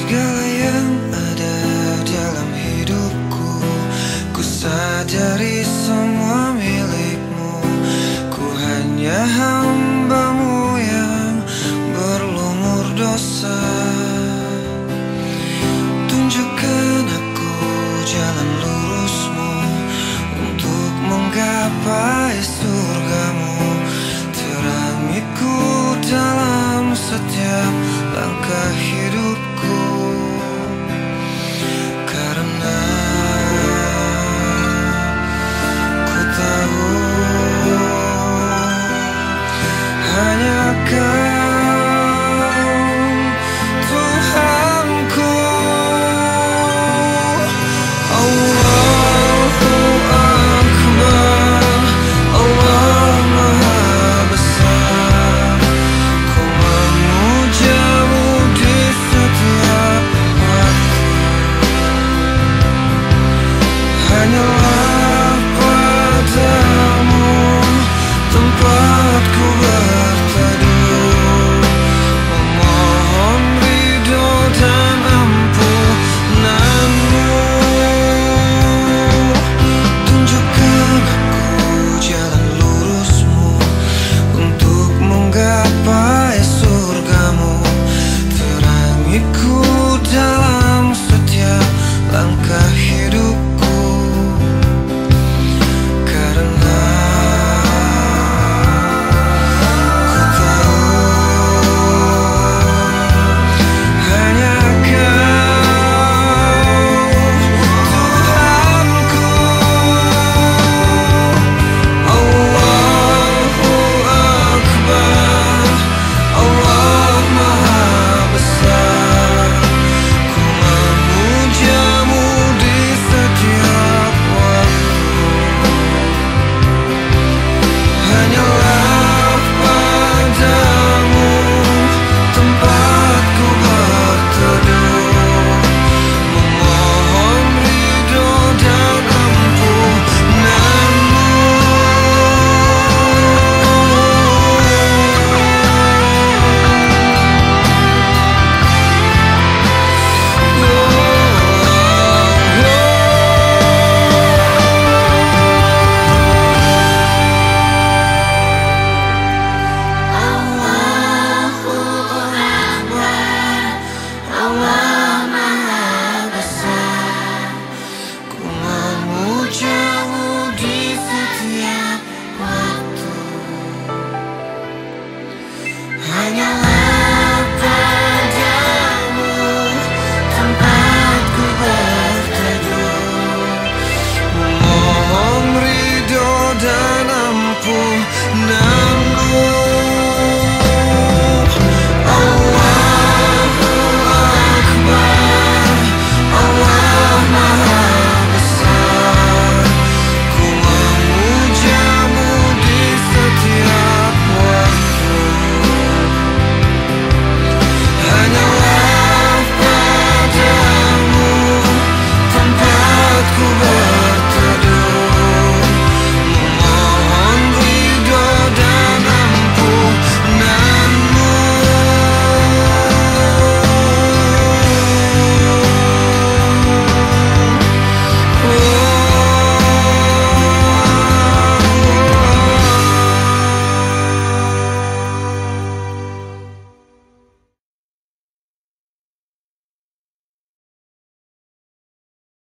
segala yang ada dalam hidupku. Ku sadari semua milikmu. Ku hanya hamba time